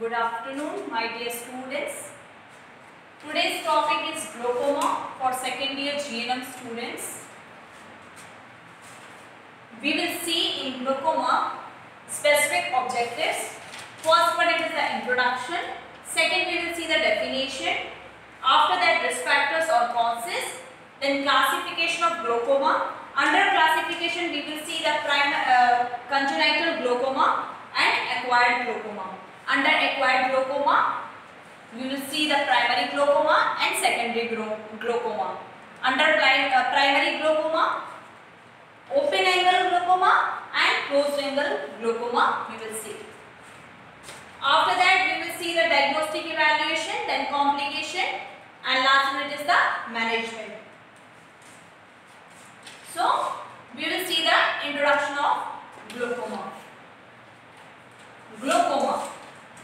Good afternoon, my dear students. Today's topic is glaucoma for second year GNM students. We will see in glaucoma specific objectives. First one it is the introduction. Second we will see the definition. After that risk factors or causes. Then classification of glaucoma. Under classification we will see the prime uh, congenital glaucoma and acquired glaucoma. Under acquired glaucoma you will see the primary glaucoma and secondary glaucoma. Under uh, primary glaucoma open angle glaucoma and closed angle glaucoma we will see. After that we will see the diagnostic evaluation, then complication and last one it is the management. So we will see the introduction of glaucoma. Glaucoma,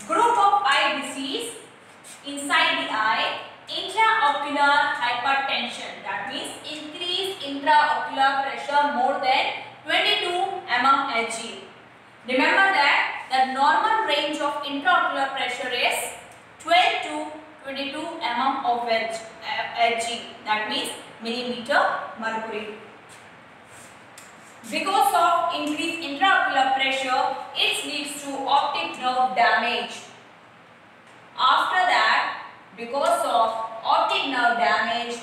group of eye disease inside the eye, intraocular hypertension that means increased intraocular pressure more than 22 mm Hg. Remember that the normal range of intraocular pressure is 12 to 22 mm of Hg. That means millimeter mercury. Because of increased intraocular pressure, it leads to optic nerve damage. After that, because of optic nerve damage,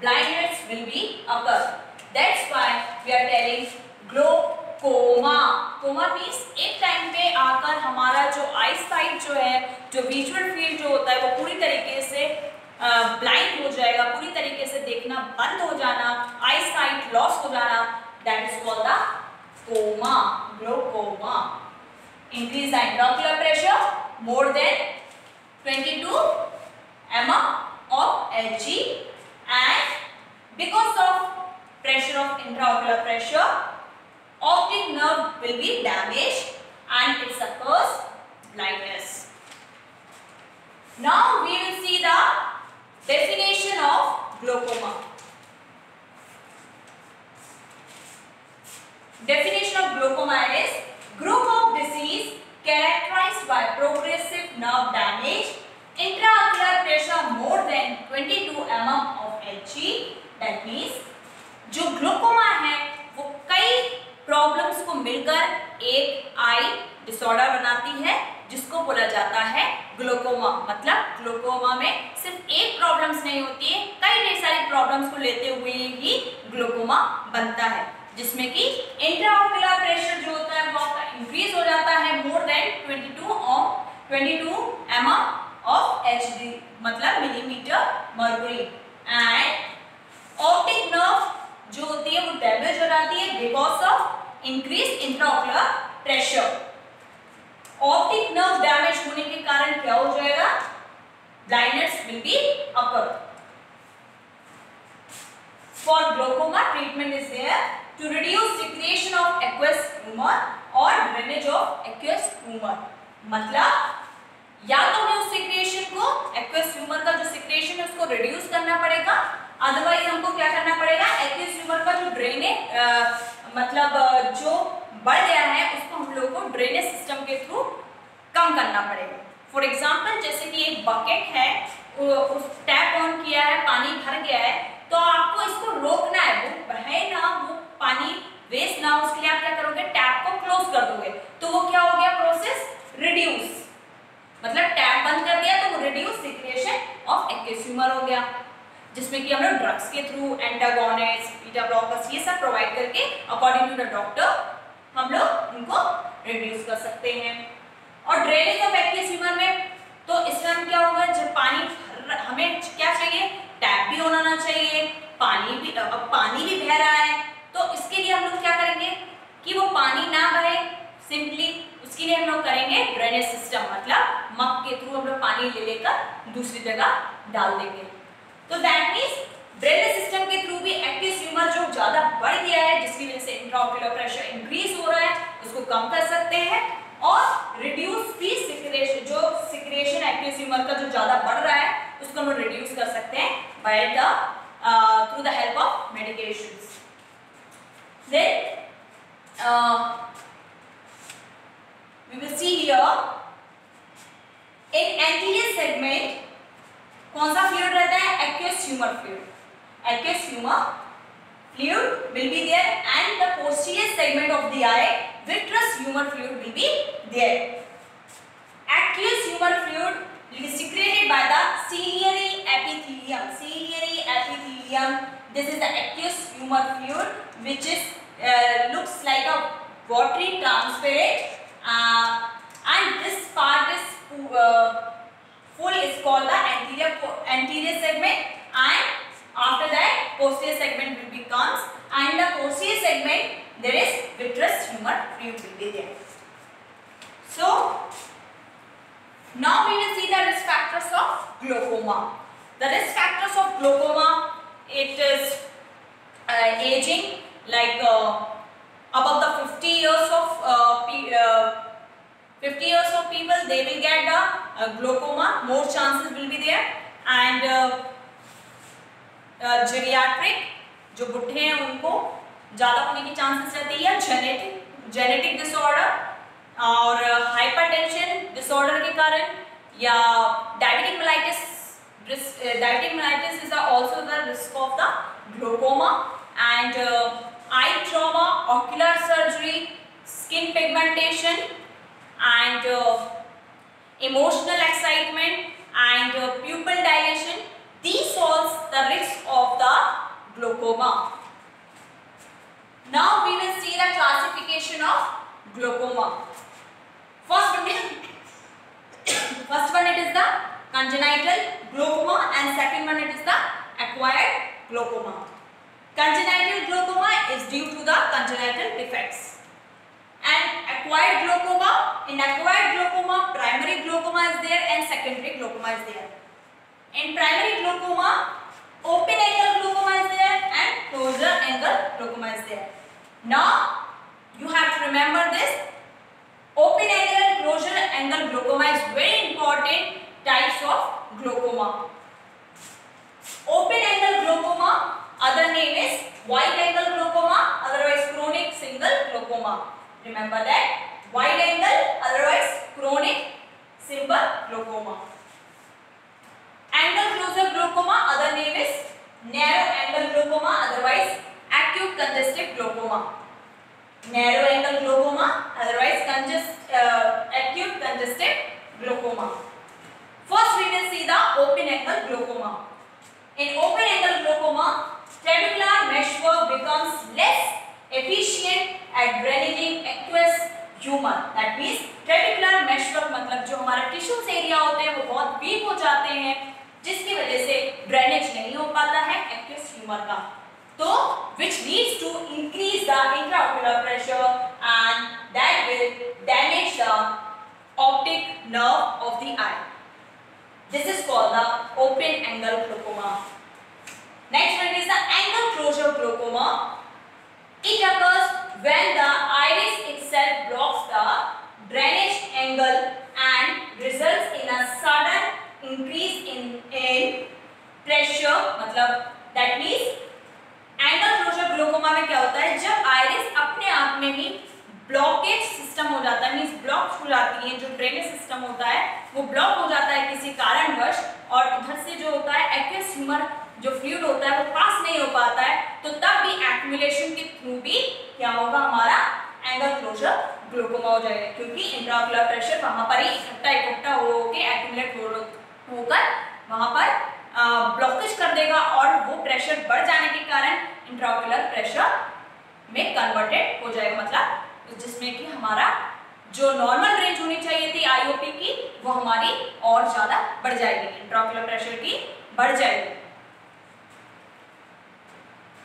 blindness will be occur. That's why we are telling glow coma means एक time पे आकर हमारा जो आई site जो है जो visual field जो होता है वो पूरी तरीके से ब्लाइंड हो जाएगा पूरी तरीके से देखना बंद हो जाना आई साइट लॉस हो जाना That is called the coma, glaucoma. Increase the intraocular pressure more than 22 mm of Hg and because of pressure of intraocular pressure, optic nerve will be damaged and it suffers सिर्फ़ एक problems नहीं होती है, कई ढेर सारी problems को लेते हुए ही ग्लोकोमा बनता है, जिसमें कि इंट्राओकुलर प्रेशर जो होता है, वो आपका इंक्रीज हो जाता है more than 22 of 22 M of H मतलब millimetre mercury and optic nerve जो होती है, वो डैमेज हो जाती है because of increase intraocular pressure optic nerve damage होने के कारण क्या हो जाएगा? Blindness will be occur for glaucoma, treatment is there to reduce secretion of aqueous humor or drainage of aqueous humor मतलब या तो हमें उस सिक्रेशन को एक्वेस ह्यूमर का जो सिक्रेशन है, उसको रिड्यूस करना पड़ेगा। अदरवाइज़ हमको क्या करना पड़ेगा? एक्वेस ह्यूमर का जो ड्रेनेज मतलब जो बढ़ गया है, उसको हम लोग को ड्रेनेज सिस्टम के थ्रू कम करना पड़ेगा। फॉर एग्ज़ाम्पल जैसे कि एक बकेट है उस टैप ऑन किया है, पानी भर गया है तो आपको इसको रोकना है, वो बहे ना, वो पानी वेस्ट ना, उसके लिए आप क्या करोगे टैप को क्लोज कर दोगे। तो वो क्या हो गया प्रोसेस रिड्यूस मतलब टैप बंद कर दिया तो वो रिड्यूस सिक्रेशन ऑफ़ एक्वेस्यूमर हो गया। जिसमें कि हम लोग ड्रग्स के थ्रू एंटागोनिस्ट बीटा ब्लॉकर्स ये सब प्रोवाइड करके अकॉर्डिंग टू द डॉक्टर हम लोग उनको रिड्यूस कर सकते हैं। और ड्रेनेज ऑफ़ एक्टिव ह्यूमर में तो इसमें हम क्या होगा, जब पानी हमें क्या चाहिए? टैप भी होना ना चाहिए, पानी भी, अब पानी भी बह रहा है तो इसके लिए हम लोग क्या करेंगे कि वो पानी ना बहे सिंपली उसके लिए हम लोग करेंगे ड्रेनेज सिस्टम मतलब मग के थ्रू हम लोग पानी ले लेकर दूसरी जगह डाल देंगे। तो दैट मीन्स ड्रेनेज सिस्टम के थ्रू भी एक्टिव ह्यूमर जो ज़्यादा बढ़ गया है, जिसकी वजह से इंट्राओक्युलर प्रेशर इंक्रीज हो रहा है, उसको कम कर सकते हैं। और रिड्यूस भी सिक्रेशन जो सिक्रेशन एक्टिव ह्यूमर का जो ज़्यादा बढ़ रहा है, उसको हम रिड्यूस कर सकते हैं by the through the help of in anterior segment कौन सा फ्लूइड रहता है? Vitreous humor fluid will be there. Aqueous humor fluid will be secreted by the ciliary epithelium. Ciliary epithelium this is the aqueous humor fluid which is uh, looks like a watery transparent uh, and this part is uh, full is called the anterior anterior segment and after that posterior segment will becomes and the posterior segment genetic disorder और hypertension disorder के कारण, या diabetic mellitus diabetic mellitus is also the risk of the glaucoma and eye trauma ocular surgery skin pigmentation and emotional excitement and pupil dilation these also the risk of the glaucoma Now we will see the classification of glaucoma. First one, first one it is the congenital glaucoma and second one it is the acquired glaucoma. Congenital glaucoma is due to the congenital defects. And acquired glaucoma, in acquired glaucoma, primary glaucoma is there and secondary glaucoma is there. In primary glaucoma, open angle glaucoma is there and closure angle glaucoma is there. Now, you have to remember this. Open angle closure angle glaucoma is very important types of glaucoma. Open angle glaucoma, other name is wide angle glaucoma, otherwise chronic simple glaucoma. Remember that. Wide angle, otherwise chronic simple glaucoma. Angle closure glaucoma, other name is narrow angle glaucoma, otherwise acute congestive glaucoma. Narrow angle glaucoma, otherwise congest, uh, acute congestive glaucoma. First, we will see the open angle glaucoma. In open angle glaucoma, trabecular meshwork becomes less efficient at drainaging aqueous humor. That means trabecular meshwork मतलब जो हमारा tissues area होते हैं वो बहुत week हो जाते हैं जिसकी वजह से ड्रेनेज नहीं हो पाता है एक्वियस ह्यूमर का तो which leads to increase the intraocular pressure and that will damage the optic nerve of the eye. This is called the open angle glaucoma. Next one is the angle closure glaucoma. It occurs when the iris pressure वहाँ पर ही इकट्ठा इकट्ठा हो के accumulate होकर वहाँ पर blockage कर देगा और वो प्रेशर बढ़ जाने के कारण इंट्राकुलर प्रेशर में कन्वर्टेड हो जाएगा। मतलब जिसमें कि हमारा जो नॉर्मल रेंज होनी चाहिए थी आईओपी की वो हमारी और ज़्यादा बढ़ जाएगी। इंट्राकुलर प्रेशर की बढ़ जाएगी।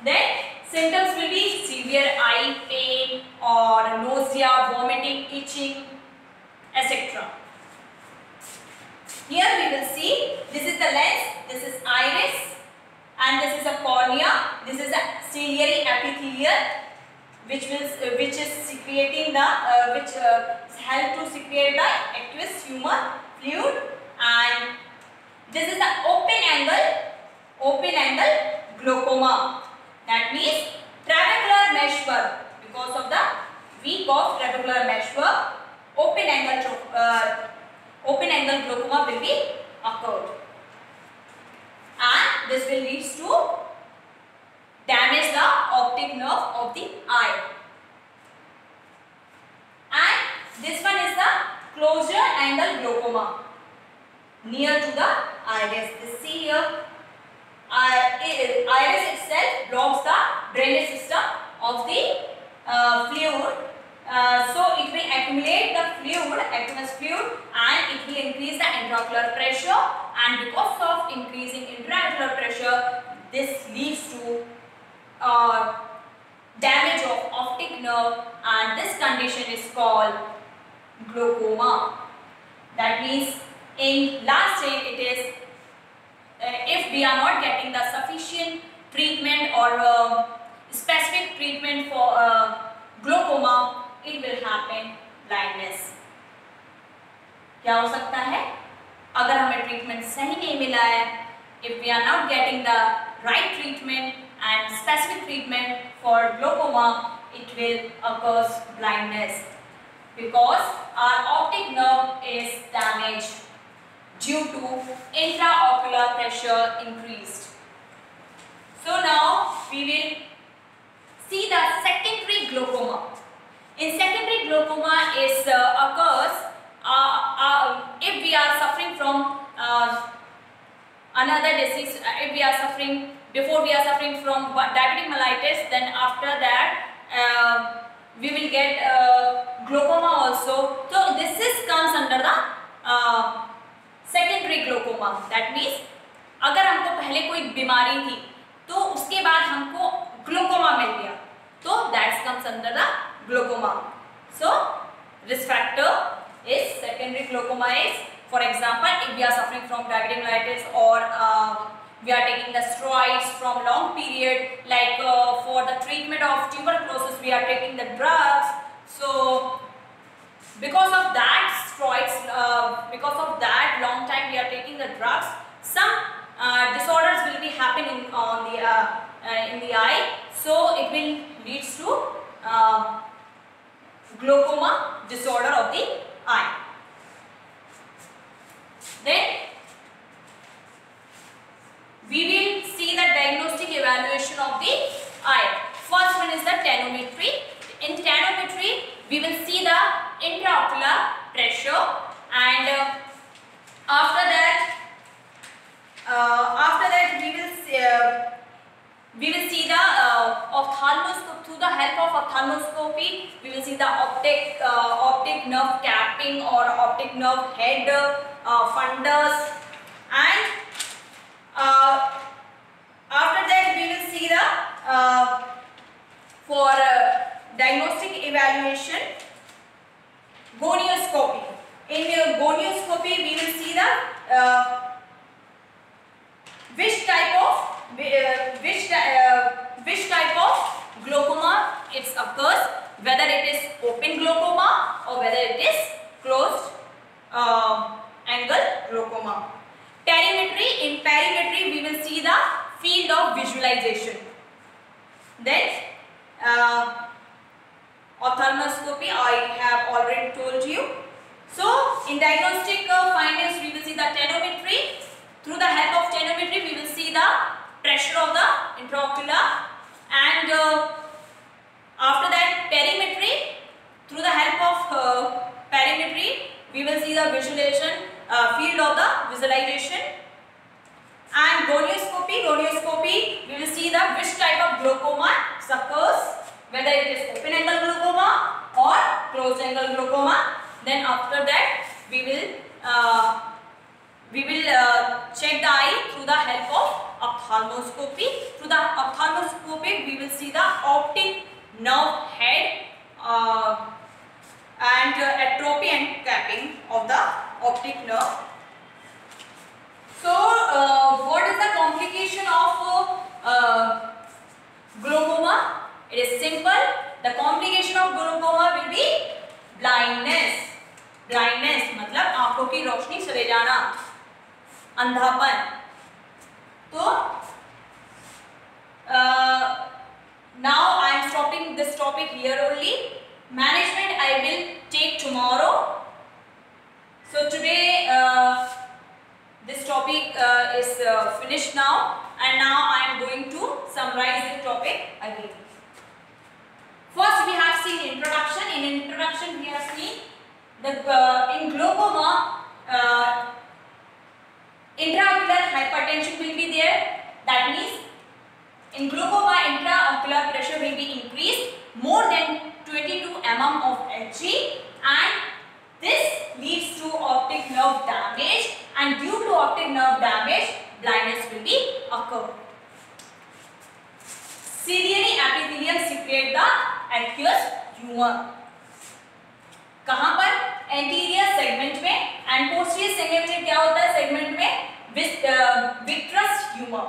Then symptoms will be severe eye pain or nausea, vomiting, itching, etc. Here we will see this is the lens, this is iris and this is a cornea, this is a ciliary epithelium which will uh, which is secreting the uh, which uh, help to secrete the aqueous humor fluid and this is the open angle open angle glaucoma that means trabecular meshwork because of the weak of trabecular meshwork open angle uh, open angle glaucoma will be occurred. And this will lead to damage the optic nerve of the eye. And this one is the closure angle glaucoma. Near to the iris. This see here iris itself blocks the drainage system of the uh, fluid uh, so it will accumulate the fluid aqueous fluid and it will increase the intraocular pressure. And because of increasing intraocular pressure this leads to uh, damage of optic nerve. And this condition is called glaucoma. That means in last stage it is uh, if we are not getting the sufficient treatment or uh, specific treatment for uh, glaucoma it will happen blindness क्या हो सकता है? अगर हमें treatment सही नहीं मिला है if we are not getting the right treatment and specific treatment for glaucoma it will occurs blindness because our optic nerve is damage due to intraocular pressure increase so now we will see the secondary glaucoma In secondary glaucoma is uh, occurs uh, uh, if we are suffering from uh, another disease, uh, if we are suffering before we are suffering from diabetic mellitus, then after that uh, we will get uh, glaucoma also. So this is comes under the uh, secondary glaucoma that means अगर हमको पहले कोई बीमारी थी तो उसके बाद हमको ग्लोकोमा मिल गया तो that's comes under the glaucoma. So, risk factor is secondary glaucoma is for example if we are suffering from diabetic retinopathy, or uh, we are taking the steroids from long period like uh, for the treatment of tuberculosis we are taking the drugs so because of that steroids uh, because of that long time we are taking the drugs some uh, disorders will be happening on the uh, uh, in the eye so it will leads glaucoma disorder of the eye. Then we will see the diagnostic evaluation of the eye. First one is the tonometry. In tonometry we will see the intraocular pressure and uh, after that uh, after that we will see, uh, we will see the uh, ophthalmoscope through the help of ophthalmoscopy we will see the optic uh, optic nerve capping or optic nerve head uh, fundus. And uh, after that we will see the uh, for uh, diagnostic evaluation gonioscopy in gonioscopy we will see the uh, which type of which uh, which type of glaucoma it occurs whether it is open glaucoma or whether it is closed uh, angle glaucoma perimetry in perimetry we will see the field of visualization then uh, ophthalmoscopy I have already told you. So in diagnostic uh, findings we will see the tonometry. Through the help of tonometry we will see the pressure of the intraocular and uh, after that perimetry. Through the help of uh, perimetry we will see the visualization uh, field of the visualization and gonioscopy. Gonioscopy we will see the which type of glaucoma occurs whether it is open angle glaucoma or closed angle glaucoma then after that we will uh, we will uh, check the eye through the help of ophthalmoscopy through the ophthalmoscopy we will see the optic nerve head uh, and uh, atrophy and capping of the optic nerve so uh, what is the complication of uh, glaucoma it is simple. The complication of glaucoma will be blindness. Blindness मतलब आँखों की रोशनी चले जाना अंधापन तो now I am stopping this topic here only. Management I will take tomorrow. So today this topic is finished now and now I am going to summarize the topic again. First we have seen introduction. In introduction we have seen the uh, in glaucoma uh, intraocular hypertension will be there. That means in glaucoma intraocular pressure will be increased more than 22 mm of Hg and this leads to optic nerve damage and due to optic nerve damage blindness will be occur. Ciliary epithelium secrete the aqueous humor. कहाँ पर anterior segment में and posterior segment में क्या होता है segment में vitreous humor.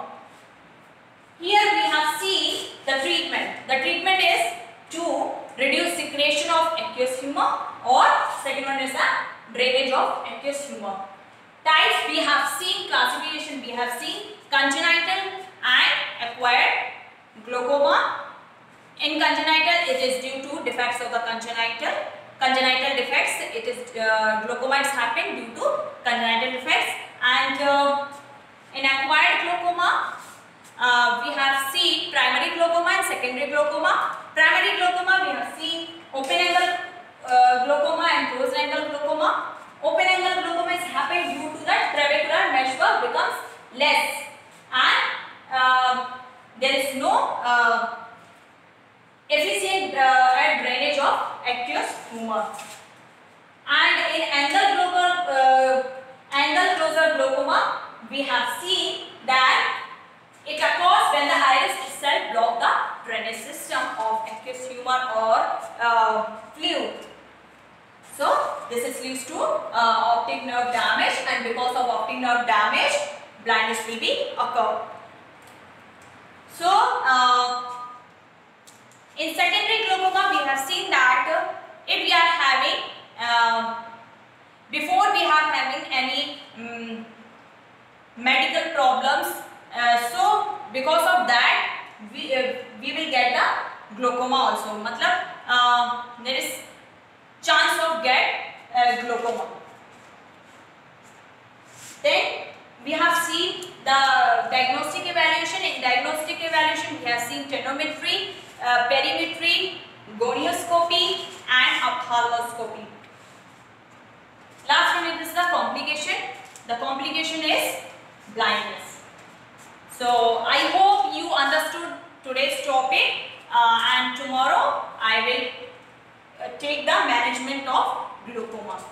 Here we have seen the treatment. The treatment is to reduce secretion of aqueous humor or second one is a drainage of aqueous humor. Types we have seen, classification we have seen, congenital and acquired glaucoma. In congenital, it is due to defects of the congenital. Congenital defects, it is uh, glaucoma is happening due to congenital defects and uh, in acquired glaucoma uh, we have seen primary glaucoma and secondary glaucoma. Primary glaucoma we have seen open angle uh, glaucoma and closed angle glaucoma. Open angle glaucoma is happened due to that trabecular meshwork becomes less. And uh, there is no uh, efficient uh, drainage of aqueous humor. And in angle glaucoma, uh, angle closer glaucoma, we have seen that it occurs when the iris itself block the drainage system of aqueous humor or uh, fluid. So this is leads to uh, optic nerve damage and because of optic nerve damage, blindness will be occur. So uh, in secondary glaucoma, we have seen that if we are having, uh, before we are having any um, medical problems, uh, so because of that, we, uh, we will get the glaucoma also. matlab uh, there is chance of get uh, glaucoma. Then we have seen the diagnostic evaluation. In diagnostic evaluation, we have seen tonometry uh, perimetry, gonioscopy and ophthalmoscopy. Last one is the complication. The complication is blindness. So I hope you understood today's topic uh, and tomorrow I will uh, take the management of glaucoma.